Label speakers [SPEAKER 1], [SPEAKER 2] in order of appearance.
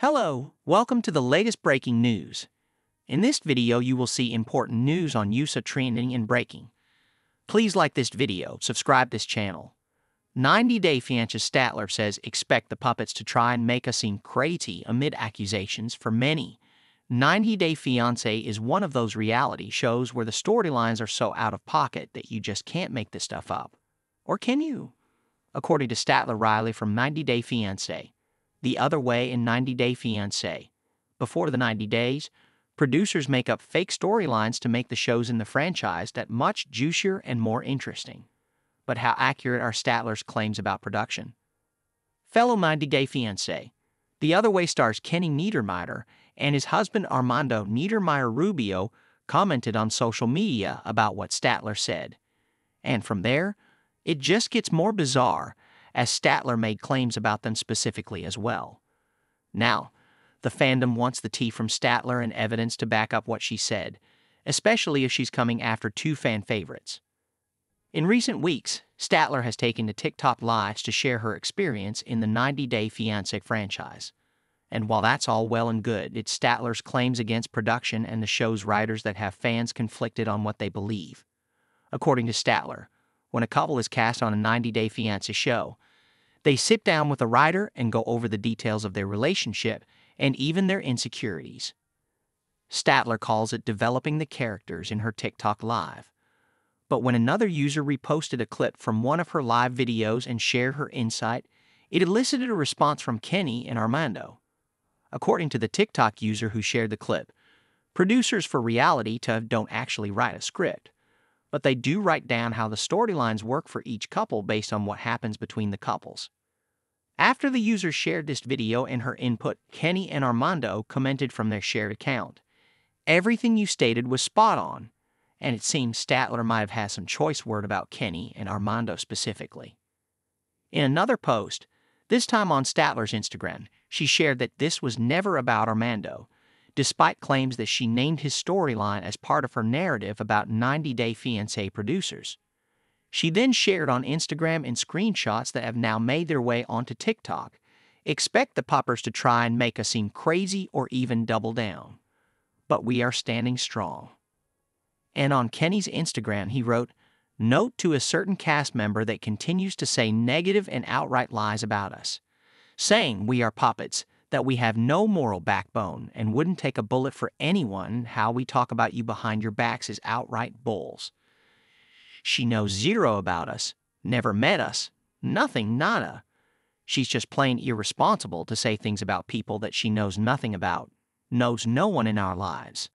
[SPEAKER 1] Hello, welcome to the latest breaking news. In this video, you will see important news on USA trending and breaking. Please like this video, subscribe this channel. 90 Day Fiancé Statler says expect the puppets to try and make us seem crazy amid accusations for many. 90 Day Fiancé is one of those reality shows where the storylines are so out of pocket that you just can't make this stuff up. Or can you? According to Statler Riley from 90 Day Fiancé, the other way in 90 Day Fiancé. Before the 90 days, producers make up fake storylines to make the shows in the franchise that much juicier and more interesting. But how accurate are Statler's claims about production? Fellow 90 Day Fiancé. The Other Way stars Kenny Niedermeier and his husband Armando Niedermeier Rubio commented on social media about what Statler said. And from there, it just gets more bizarre as Statler made claims about them specifically as well. Now, the fandom wants the tea from Statler and evidence to back up what she said, especially if she's coming after two fan favorites. In recent weeks, Statler has taken to TikTok Lives to share her experience in the 90 Day Fiancé franchise. And while that's all well and good, it's Statler's claims against production and the show's writers that have fans conflicted on what they believe. According to Statler, when a couple is cast on a 90 Day Fiancé show, they sit down with a writer and go over the details of their relationship and even their insecurities. Statler calls it developing the characters in her TikTok Live. But when another user reposted a clip from one of her live videos and shared her insight, it elicited a response from Kenny and Armando. According to the TikTok user who shared the clip, producers for reality TV don't actually write a script, but they do write down how the storylines work for each couple based on what happens between the couples. After the user shared this video and her input, Kenny and Armando commented from their shared account. Everything you stated was spot on, and it seems Statler might have had some choice word about Kenny and Armando specifically. In another post, this time on Statler's Instagram, she shared that this was never about Armando, despite claims that she named his storyline as part of her narrative about 90 Day Fiancé producers. She then shared on Instagram and screenshots that have now made their way onto TikTok. Expect the poppers to try and make us seem crazy or even double down. But we are standing strong. And on Kenny's Instagram, he wrote, Note to a certain cast member that continues to say negative and outright lies about us, saying we are puppets, that we have no moral backbone and wouldn't take a bullet for anyone, how we talk about you behind your backs is outright bulls. She knows zero about us, never met us, nothing, nada. She's just plain irresponsible to say things about people that she knows nothing about, knows no one in our lives.